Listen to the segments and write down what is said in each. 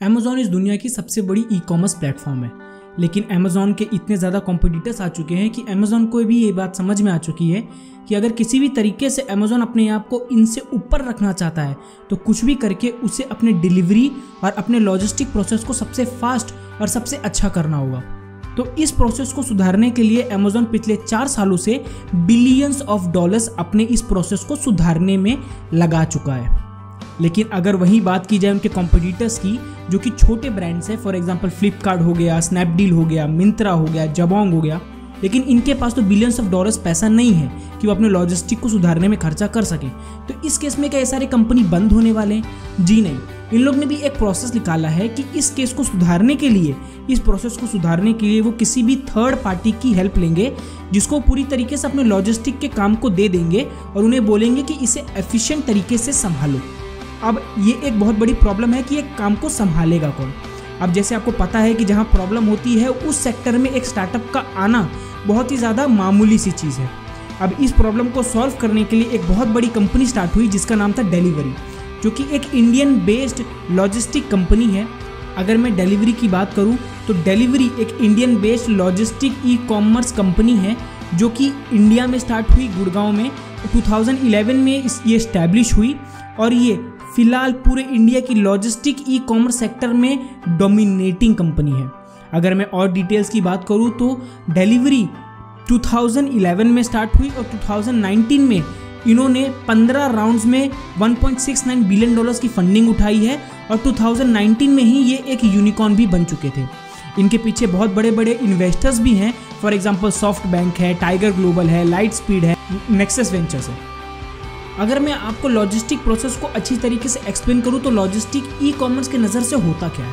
Amazon इस दुनिया की सबसे बड़ी ई कॉमर्स प्लेटफॉर्म है। लेकिन अमेजोन के इतने ज़्यादा कॉम्पिटिटर्स आ चुके हैं कि अमेजोन को भी ये बात समझ में आ चुकी है कि अगर किसी भी तरीके से अमेजोन अपने आप को इनसे ऊपर रखना चाहता है तो कुछ भी करके उसे अपने डिलीवरी और अपने लॉजिस्टिक प्रोसेस को सबसे फास्ट और सबसे अच्छा करना होगा। तो इस प्रोसेस को सुधारने के लिए अमेजोन पिछले चार सालों से बिलियंस ऑफ़ डॉलर्स अपने इस प्रोसेस को सुधारने में लगा चुका है। लेकिन अगर वही बात की जाए उनके कॉम्पिटिटर्स की, जो कि छोटे ब्रांड्स हैं फॉर एग्ज़ाम्पल फ्लिपकार्ट हो गया स्नैपडील हो गया मिंत्रा हो गया जबोंग हो गया, लेकिन इनके पास तो बिलियंस ऑफ़ डॉलर्स पैसा नहीं है कि वो अपने लॉजिस्टिक को सुधारने में खर्चा कर सकें। तो इस केस में क्या ये सारे कंपनी बंद होने वाले हैं? जी नहीं। इन लोग ने भी एक प्रोसेस निकाला है कि इस केस को सुधारने के लिए, इस प्रोसेस को सुधारने के लिए वो किसी भी थर्ड पार्टी की हेल्प लेंगे, जिसको पूरी तरीके से अपने लॉजिस्टिक के काम को दे देंगे और उन्हें बोलेंगे कि इसे एफिशिएंट तरीके से संभालो। अब ये एक बहुत बड़ी प्रॉब्लम है कि एक काम को संभालेगा कौन? अब जैसे आपको पता है कि जहाँ प्रॉब्लम होती है, उस सेक्टर में एक स्टार्टअप का आना बहुत ही ज़्यादा मामूली सी चीज़ है। अब इस प्रॉब्लम को सॉल्व करने के लिए एक बहुत बड़ी कंपनी स्टार्ट हुई जिसका नाम था डिलीवरी जो कि एक इंडियन बेस्ड लॉजिस्टिक कंपनी है। अगर मैं डिलीवरी की बात करूँ तो डिलीवरी एक Indian based logistic e commerce company है, जो कि इंडिया में स्टार्ट हुई, गुड़गांव में। 2011 में ये स्टैब्लिश हुई और ये फ़िलहाल पूरे इंडिया की लॉजिस्टिक ई कॉमर्स सेक्टर में डोमिनेटिंग कंपनी है। अगर मैं और डिटेल्स की बात करूँ तो डिलीवरी 2011 में स्टार्ट हुई और 2019 में इन्होंने 15 राउंड्स में 1.69 बिलियन डॉलर्स की फंडिंग उठाई है और 2019 में ही ये एक यूनिकॉर्न भी बन चुके थे। इनके पीछे बहुत बड़े बड़े इन्वेस्टर्स भी हैं। फॉर एग्जांपल, सॉफ्ट बैंक है, टाइगर ग्लोबल है, लाइट स्पीड है, नेक्सस वेंचर्स है। अगर मैं आपको लॉजिस्टिक प्रोसेस को अच्छी तरीके से एक्सप्लेन करूँ तो लॉजिस्टिक ई कॉमर्स के नज़र से होता क्या है?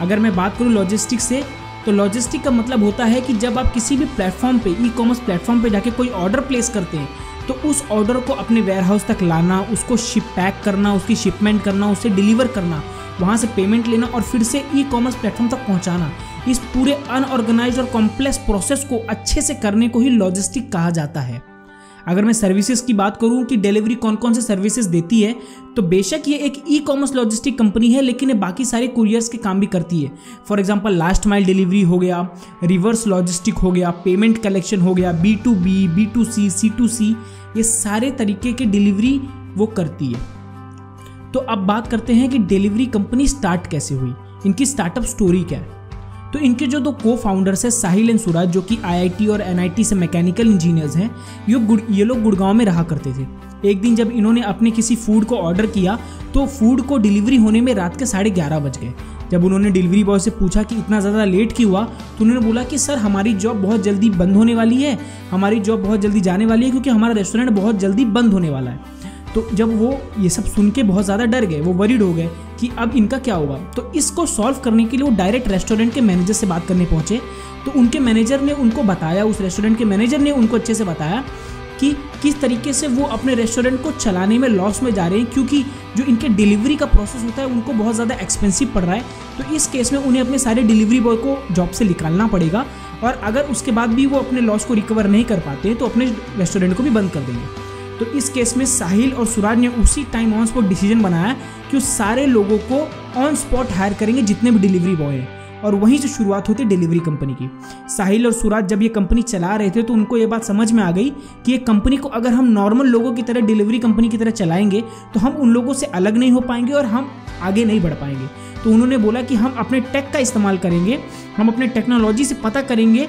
अगर मैं बात करूँ लॉजिस्टिक से तो लॉजिस्टिक का मतलब होता है कि जब आप किसी भी प्लेटफॉर्म पे ई कॉमर्स प्लेटफॉर्म पे जाके कोई ऑर्डर प्लेस करते हैं तो उस ऑर्डर को अपने वेयर हाउस तक लाना, उसको शिप पैक करना, उसकी शिपमेंट करना, उसे डिलीवर करना, वहाँ से पेमेंट लेना और फिर से ई कॉमर्स प्लेटफॉर्म तक पहुँचाना, इस पूरे अनऑर्गेनाइज और कॉम्प्लेक्स प्रोसेस को अच्छे से करने को ही लॉजिस्टिक कहा जाता है। अगर मैं सर्विसेज़ की बात करूँ कि डिलीवरी कौन कौन से सर्विसेज़ देती है तो बेशक ये एक ई कॉमर्स लॉजिस्टिक कंपनी है, लेकिन ये बाकी सारे कुरियर्स के काम भी करती है। For example last mile delivery हो गया रिवर्स लॉजिस्टिक हो गया पेमेंट कलेक्शन हो गया B to B B to C C to C ये सारे तरीके के डिलीवरी वो करती है। तो अब बात करते हैं कि डिलीवरी कंपनी स्टार्ट कैसे हुई, इनकी स्टार्टअप स्टोरी क्या है। तो इनके जो दो को फाउंडर्स है, साहिल एंड सूरज, जो कि आईआईटी और एनआईटी से मैकेनिकल इंजीनियर्स हैं, ये ये लोग गुड़गांव में रहा करते थे। एक दिन जब इन्होंने अपने किसी फ़ूड को ऑर्डर किया तो फ़ूड को डिलीवरी होने में रात के साढ़े ग्यारह बज गए। जब उन्होंने डिलीवरी बॉय से पूछा कि इतना ज़्यादा लेट क्यों हुआ तो उन्होंने बोला कि, सर, हमारी जॉब बहुत जल्दी बंद होने वाली है। हमारी जॉब बहुत जल्दी जाने वाली है, क्योंकि हमारा रेस्टोरेंट बहुत जल्दी बंद होने वाला है। तो जब वो ये सब सुन के बहुत ज़्यादा डर गए, वो वरीड हो गए कि अब इनका क्या होगा। तो इसको सॉल्व करने के लिए वो डायरेक्ट रेस्टोरेंट के मैनेजर से बात करने पहुँचे। तो उनके मैनेजर ने उनको बताया, उस रेस्टोरेंट के मैनेजर ने उनको अच्छे से बताया कि किस तरीके से वो अपने रेस्टोरेंट को चलाने में लॉस में जा रहे हैं, क्योंकि जो इनके डिलीवरी का प्रोसेस होता है, उनको बहुत ज़्यादा एक्सपेंसिव पड़ रहा है। तो इस केस में उन्हें अपने सारे डिलीवरी बॉय को जॉब से निकालना पड़ेगा और अगर उसके बाद भी वो अपने लॉस को रिकवर नहीं कर पाते तो अपने रेस्टोरेंट को भी बंद कर देंगे। तो इस केस में साहिल और सुराज ने उसी टाइम ऑन स्पॉट डिसीज़न बनाया कि उस सारे लोगों को ऑन स्पॉट हायर करेंगे जितने भी डिलीवरी बॉय हैं। और वहीं से शुरुआत होती है डिलीवरी कंपनी की। साहिल और सुराज जब ये कंपनी चला रहे थे तो उनको ये बात समझ में आ गई कि ये कंपनी को अगर हम नॉर्मल लोगों की तरह डिलीवरी कंपनी की तरह चलाएँगे तो हम उन लोगों से अलग नहीं हो पाएँगे और हम आगे नहीं बढ़ पाएँगे। तो उन्होंने बोला कि हम अपने टेक का इस्तेमाल करेंगे, हम अपने टेक्नोलॉजी से पता करेंगे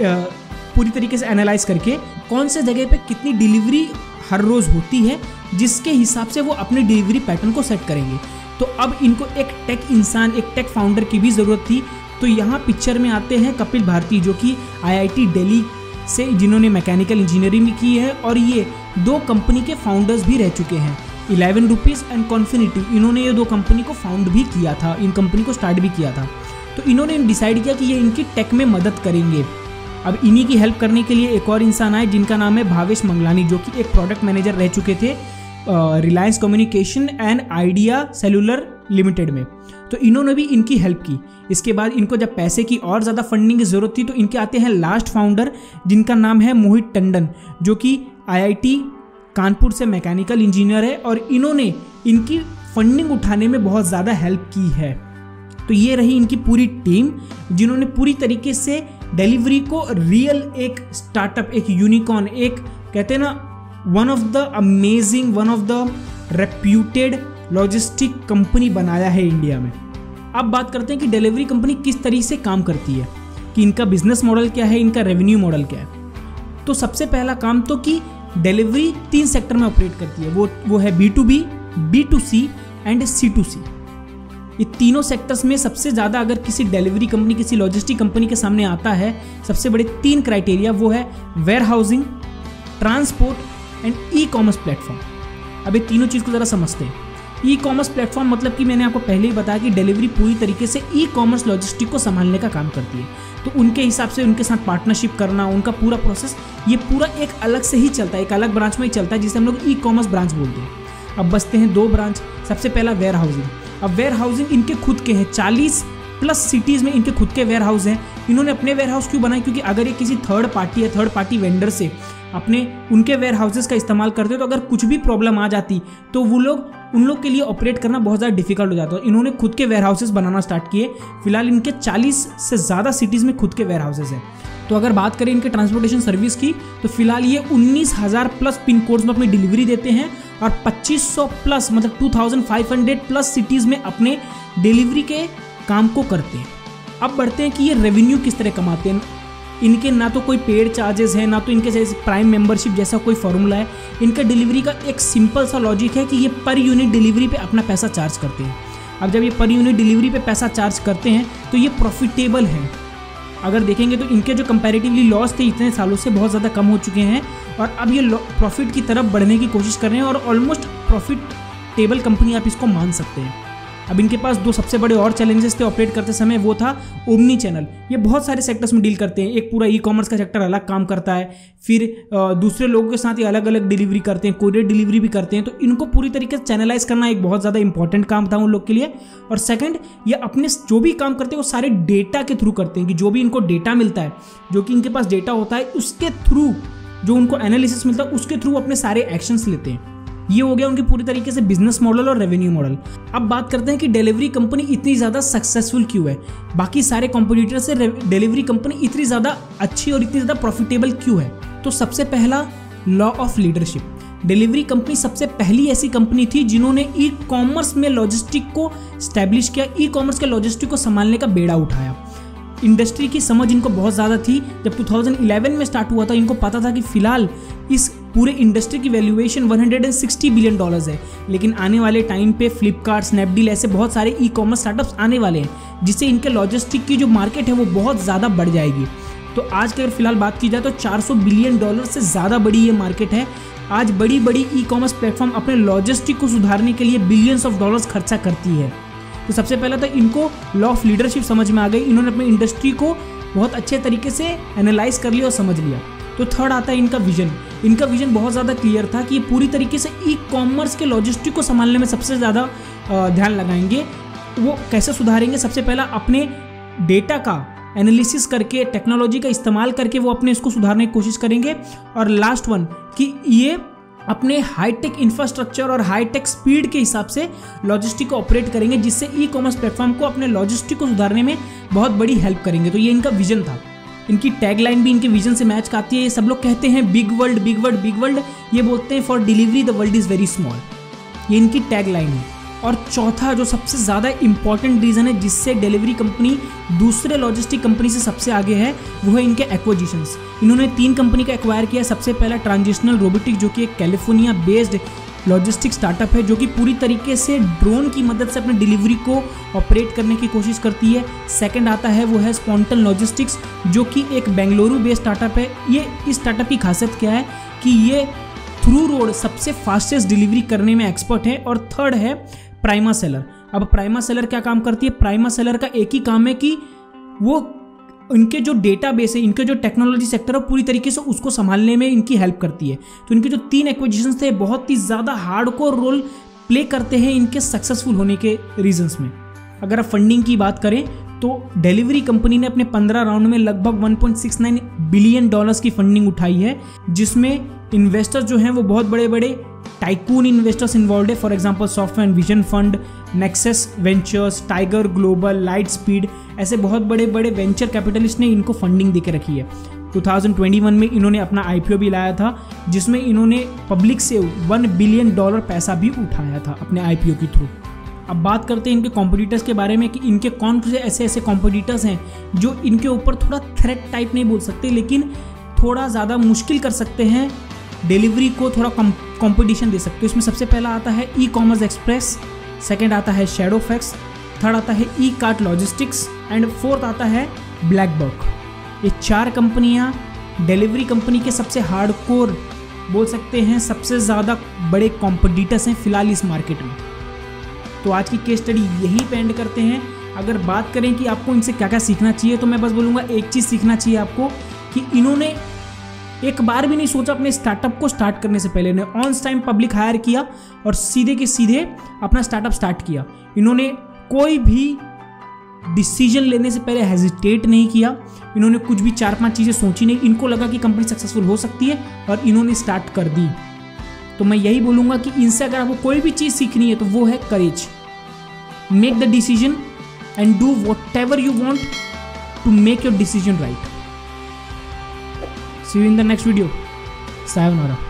पूरी तरीके से एनालाइज करके कौन से जगह पे कितनी डिलीवरी हर रोज़ होती है, जिसके हिसाब से वो अपने डिलीवरी पैटर्न को सेट करेंगे। तो अब इनको एक टेक इंसान, एक टेक फाउंडर की भी ज़रूरत थी। तो यहाँ पिक्चर में आते हैं कपिल भारती, जो कि आईआईटी दिल्ली से जिन्होंने मैकेनिकल इंजीनियरिंग की है, और ये दो कंपनी के फाउंडर्स भी रह चुके हैं। इलेवन रुपीज़ एंड कॉन्फिनिटी इन्होंने ये दो कंपनी को फाउंड भी किया था, इन कंपनी को स्टार्ट भी किया था। तो इन्होंने डिसाइड किया कि ये इनकी टेक में मदद करेंगे। अब इन्हीं की हेल्प करने के लिए एक और इंसान आए जिनका नाम है भावेश मंगलानी, जो कि एक प्रोडक्ट मैनेजर रह चुके थे Reliance communication and Idea cellular limited में। तो इन्होंने भी इनकी हेल्प की। इसके बाद इनको जब पैसे की और ज़्यादा फंडिंग की ज़रूरत थी तो इनके आते हैं लास्ट फाउंडर जिनका नाम है मोहित टंडन, जो कि आईआईटी कानपुर से मैकेनिकल इंजीनियर है और इन्होंने इनकी फंडिंग उठाने में बहुत ज़्यादा हेल्प की है। तो ये रही इनकी पूरी टीम जिन्होंने पूरी तरीके से डिलीवरी को रियल एक स्टार्टअप एक यूनिकॉर्न एक कहते हैं ना one of the amazing one of the reputed logistic company बनाया है इंडिया में। अब बात करते हैं कि डिलीवरी कंपनी किस तरीके से काम करती है, कि इनका बिज़नेस मॉडल क्या है, इनका रेवेन्यू मॉडल क्या है। तो सबसे पहला काम तो कि डिलीवरी तीन सेक्टर में ऑपरेट करती है, वो वो है B to B B to C and C to C ये तीनों सेक्टर्स में सबसे ज़्यादा अगर किसी डिलीवरी कंपनी किसी लॉजिस्टिक कंपनी के सामने आता है, सबसे बड़े तीन क्राइटेरिया वो है warehousing transport and e commerce platform अब ये तीनों चीज़ को ज़रा समझते हैं। ई कॉमर्स प्लेटफॉर्म मतलब कि मैंने आपको पहले ही बताया कि डिलीवरी पूरी तरीके से ई कॉमर्स लॉजिस्टिक को संभालने का काम करती है। तो उनके हिसाब से, उनके साथ पार्टनरशिप करना, उनका पूरा प्रोसेस ये पूरा एक अलग से ही चलता है, एक अलग ब्रांच में ही चलता है, जिसे हम लोग ई कॉमर्स ब्रांच बोलते हैं। अब बचते हैं दो ब्रांच सबसे पहला वेयर हाउसिंग अब वेयर हाउसिंग इनके खुद के हैं। चालीस प्लस सिटीज़ में इनके खुद के वेयर हाउस हैं। इन्होंने अपने वेयर हाउस क्यों बनाए? क्योंकि अगर ये किसी थर्ड पार्टी या थर्ड पार्टी वेंडर से अपने उनके वेयर हाउसेज का इस्तेमाल करते हो तो अगर कुछ भी प्रॉब्लम आ जाती तो वो लोग, उन लोग के लिए ऑपरेट करना बहुत ज़्यादा डिफ़िकल्ट हो जाता है। इन्होंने खुद के वेयर हाउसेज बनाना स्टार्ट किए। फ़िलहाल इनके 40 से ज़्यादा सिटीज़ में खुद के वेयर हाउसेज हैं। तो अगर बात करें इनके ट्रांसपोर्टेशन सर्विस की तो फ़िलहाल ये उन्नीस हज़ार प्लस पिन कोड्स में अपनी डिलीवरी देते हैं। और 2500 प्लस मतलब 2500 प्लस सिटीज़ में अपने डिलीवरी के काम को करते हैं। अब बढ़ते हैं कि ये रेवेन्यू किस तरह कमाते हैं। इनके ना तो कोई पेड चार्जेस है, ना तो इनके जैसे प्राइम मेंबरशिप जैसा कोई फॉर्मूला है। इनका डिलीवरी का एक सिंपल सा लॉजिक है कि ये पर यूनिट डिलीवरी पे अपना पैसा चार्ज करते हैं। अब जब ये पर यूनिट डिलीवरी पे पैसा चार्ज करते हैं तो ये प्रॉफिटेबल है। अगर देखेंगे तो इनके जो कंपैरेटिवली लॉस थे इतने सालों से बहुत ज़्यादा कम हो चुके हैं और अब ये प्रॉफिट की तरफ़ बढ़ने की कोशिश कर रहे हैं और ऑलमोस्ट प्रॉफिट टेबल कंपनी आप इसको मान सकते हैं। अब इनके पास दो सबसे बड़े और चैलेंजेस थे ऑपरेट करते समय, वो था ओमनी चैनल ये बहुत सारे सेक्टर्स में डील करते हैं। एक पूरा ई कॉमर्स का सेक्टर अलग काम करता है। फिर दूसरे लोगों के साथ ये अलग अलग डिलीवरी करते हैं कोरियर डिलीवरी भी करते हैं। तो इनको पूरी तरीके से चैनलाइज करना एक बहुत ज़्यादा इंपॉर्टेंट काम था उन लोग के लिए। और सेकेंड ये अपने जो भी काम करते हैं, वो सारे डेटा के थ्रू करते हैं कि जो भी इनको डेटा मिलता है, जो कि इनके पास डेटा होता है, उसके थ्रू जो उनको एनालिसिस मिलता है, उसके थ्रू अपने सारे एक्शंस लेते हैं। ये हो गया उनकी पूरी तरीके से बिज़नेस मॉडल और रेवेन्यू मॉडल अब बात करते हैं कि डिलीवरी कंपनी इतनी ज़्यादा सक्सेसफुल क्यों है? बाकी सारे कॉम्पिटिटर से डिलीवरी कंपनी इतनी ज़्यादा अच्छी और इतनी ज़्यादा प्रॉफिटेबल क्यों है? तो सबसे पहला law of leadership delivery company सबसे पहली ऐसी कंपनी थी जिन्होंने ई कॉमर्स में लॉजिस्टिक को स्टैब्लिश किया ई कॉमर्स के लॉजिस्टिक को संभालने का बेड़ा उठाया। इंडस्ट्री की समझ इनको बहुत ज़्यादा थी। जब 2011 में स्टार्ट हुआ था, इनको पता था कि फ़िलहाल इस पूरे इंडस्ट्री की वैल्यूएशन 160 बिलियन डॉलर्स है। लेकिन आने वाले टाइम पे फ्लिपकार्ट स्नैपडील ऐसे बहुत सारे ई कॉमर्स स्टार्टअप्स आने वाले हैं, जिससे इनके लॉजिस्टिक की जो मार्केट है वो बहुत ज़्यादा बढ़ जाएगी। तो आज की अगर फ़िलहाल बात की जाए तो 400 बिलियन डॉलर से ज़्यादा बड़ी ये मार्केट है। आज बड़ी बड़ी ई कॉमर्स प्लेटफॉर्म अपने लॉजिस्टिक को सुधारने के लिए बिलियंस ऑफ़ डॉलर्स खर्चा करती है। तो सबसे पहले तो इनको लॉ ऑफ़ लीडरशिप समझ में आ गई। इन्होंने अपनी इंडस्ट्री को बहुत अच्छे तरीके से एनालाइज कर लिया और समझ लिया। तो थर्ड आता है इनका विजन इनका विजन बहुत ज़्यादा क्लियर था कि ये पूरी तरीके से ई कॉमर्स के लॉजिस्टिक को संभालने में सबसे ज़्यादा ध्यान लगाएँगे। वो कैसे सुधारेंगे? सबसे पहला अपने डेटा का एनालिसिस करके टेक्नोलॉजी का इस्तेमाल करके वो अपने इसको सुधारने की कोशिश करेंगे। और लास्ट वन कि ये अपने हाईटेक इंफ्रास्ट्रक्चर और हाईटेक स्पीड के हिसाब से लॉजिस्टिक को ऑपरेट करेंगे, जिससे ई कॉमर्स प्लेटफॉर्म को अपने लॉजिस्टिक को सुधारने में बहुत बड़ी हेल्प करेंगे। तो ये इनका विजन था। इनकी टैगलाइन भी इनके विजन से मैच करती है। ये सब लोग कहते हैं big world big world big world ये बोलते हैं for delivery the world is very small ये इनकी टैगलाइन है। और चौथा जो सबसे ज़्यादा इंपॉर्टेंट रीज़न है जिससे डिलीवरी कंपनी दूसरे लॉजिस्टिक कंपनी से सबसे आगे है, वो है इनके एक्विजिशंस इन्होंने तीन कंपनी का एक्वायर किया सबसे पहला ट्रांजिशनल रोबोटिक जो कि एक कैलिफ़ोर्निया बेस्ड लॉजिस्टिक स्टार्टअप है, जो कि पूरी तरीके से ड्रोन की मदद से अपने डिलीवरी को ऑपरेट करने की कोशिश करती है. सेकंड आता है, वो है स्पॉन्टन लॉजिस्टिक्स जो कि एक बेंगलुरु बेस्ड स्टार्टअप है. ये इस स्टार्टअप की खासियत क्या है कि ये थ्रू रोड सबसे फास्टेस्ट डिलीवरी करने में एक्सपर्ट है. और थर्ड है प्राइमा सेलर अब प्राइमा सेलर क्या काम करती है? प्राइमा सेलर का एक ही काम है कि वो इनके जो डेटा बेस है, इनके जो टेक्नोलॉजी सेक्टर है पूरी तरीके से उसको संभालने में इनकी हेल्प करती है। तो इनके जो तीन एक्विजिशन थे, बहुत ही ज़्यादा हार्ड कोर रोल प्ले करते हैं इनके सक्सेसफुल होने के रीजन्स में। अगर आप फंडिंग की बात करें तो डिलीवरी कंपनी ने अपने 15 राउंड में लगभग 1.69 बिलियन डॉलर्स की फंडिंग उठाई है, जिसमें इन्वेस्टर्स जो हैं वो बहुत बड़े बड़े टाइकून इन्वेस्टर्स इन्वॉल्व है। For example software vision fund nexus ventures tiger global light speed ऐसे बहुत बड़े बड़े वेंचर कैपिटलिस्ट ने इनको फंडिंग दे के रखी है। 2021 में इन्होंने अपना आईपीओ भी लाया था, जिसमें इन्होंने पब्लिक से वन बिलियन डॉलर पैसा भी उठाया था अपने आईपीओ के थ्रू अब बात करते हैं इनके कॉम्पिटिटर्स के बारे में कि इनके कौन से ऐसे ऐसे कॉम्पिटिटर्स हैं जो इनके ऊपर थोड़ा थ्रेट टाइप नहीं बोल सकते, लेकिन थोड़ा ज़्यादा मुश्किल कर सकते हैं डिलीवरी को थोड़ा कॉम्पिटिशन दे सकते हो। इसमें सबसे पहला आता है ई कॉमर्स एक्सप्रेस सेकेंड आता है शेडो फैक्स थर्ड आता है Ekart logistics and fourth आता है ब्लैक बॉक ये चार कंपनियाँ डिलीवरी कंपनी के सबसे हार्ड कोर बोल सकते हैं, सबसे ज़्यादा बड़े कॉम्पिटिटर्स हैं फ़िलहाल इस मार्केट में। तो आज की केस स्टडी यही पे एंड करते हैं। अगर बात करें कि आपको इनसे क्या क्या सीखना चाहिए तो मैं बस बोलूँगा एक चीज़ सीखना चाहिए आपको कि इन्होंने एक बार भी नहीं सोचा अपने स्टार्टअप को स्टार्ट करने से पहले। इन्होंने ऑन टाइम पब्लिक हायर किया और सीधे के सीधे अपना स्टार्टअप स्टार्ट किया। इन्होंने कोई भी डिसीज़न लेने से पहले हेजिटेट नहीं किया। इन्होंने कुछ भी चार पाँच चीज़ें सोची नहीं। इनको लगा कि कंपनी सक्सेसफुल हो सकती है और इन्होंने स्टार्ट कर दी। तो मैं यही बोलूँगा कि इनसे अगर आपको कोई भी चीज़ सीखनी है तो वो है courage make the decision and do whatever you want to make your decision right. See you in the next video. Sayonara.